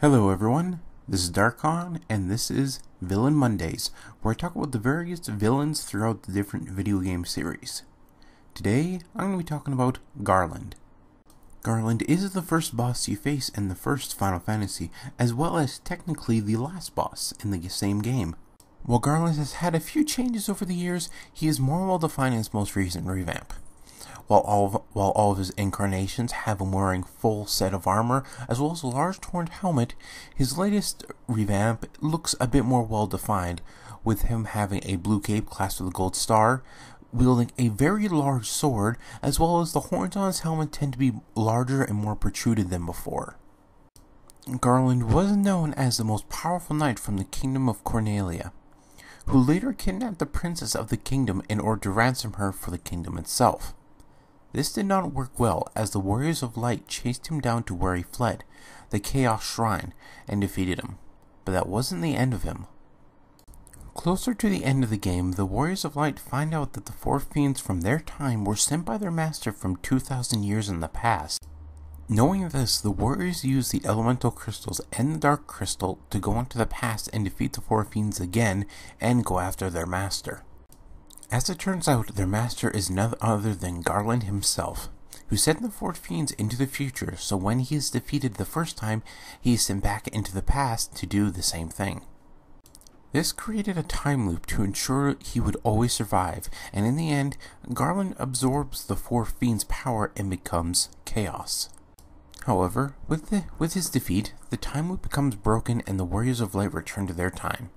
Hello everyone, this is Darcon, and this is Villain Mondays, where I talk about the various villains throughout the different video game series. Today, I'm going to be talking about Garland. Garland is the first boss you face in the first Final Fantasy, as well as technically the last boss in the same game. While Garland has had a few changes over the years, he is more well defined in his most recent revamp. While all, of, while all of his incarnations have him wearing full set of armor, as well as a large torn helmet, his latest revamp looks a bit more well defined, with him having a blue cape clasped with a gold star, wielding a very large sword, as well as the horns on his helmet tend to be larger and more protruded than before. Garland was known as the most powerful knight from the kingdom of Cornelia, who later kidnapped the princess of the kingdom in order to ransom her for the kingdom itself. This did not work well, as the Warriors of Light chased him down to where he fled, the Chaos Shrine, and defeated him. But that wasn't the end of him. Closer to the end of the game, the Warriors of Light find out that the four fiends from their time were sent by their master from 2,000 years in the past. Knowing this, the warriors use the elemental crystals and the dark crystal to go into the past and defeat the four fiends again and go after their master. As it turns out, their master is none other than Garland himself, who sent the Four Fiends into the future, so when he is defeated the first time, he is sent back into the past to do the same thing. This created a time loop to ensure he would always survive, and in the end, Garland absorbs the Four Fiends' power and becomes Chaos. However, with, the, with his defeat, the time loop becomes broken and the Warriors of Light return to their time.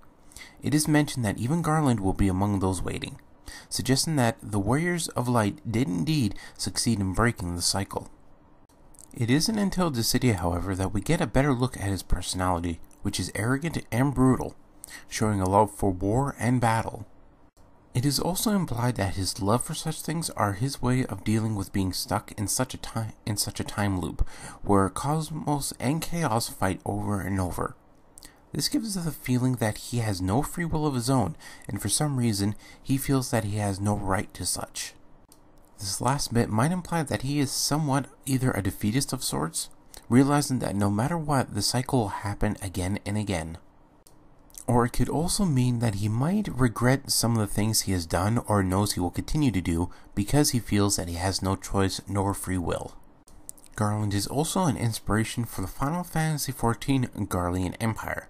It is mentioned that even Garland will be among those waiting suggesting that the Warriors of Light did indeed succeed in breaking the cycle. It isn't until Dissidia, however, that we get a better look at his personality, which is arrogant and brutal, showing a love for war and battle. It is also implied that his love for such things are his way of dealing with being stuck in such a time in such a time loop, where cosmos and chaos fight over and over. This gives us the feeling that he has no free will of his own, and for some reason, he feels that he has no right to such. This last bit might imply that he is somewhat either a defeatist of sorts, realizing that no matter what, the cycle will happen again and again. Or it could also mean that he might regret some of the things he has done or knows he will continue to do because he feels that he has no choice nor free will. Garland is also an inspiration for the Final Fantasy XIV Garlean Empire,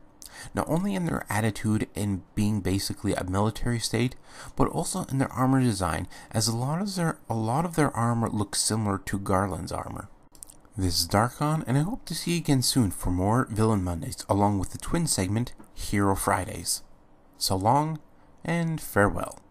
not only in their attitude in being basically a military state, but also in their armor design, as a lot of their a lot of their armor looks similar to Garland's armor. This is Darcon, and I hope to see you again soon for more Villain Mondays, along with the twin segment Hero Fridays. So long, and farewell.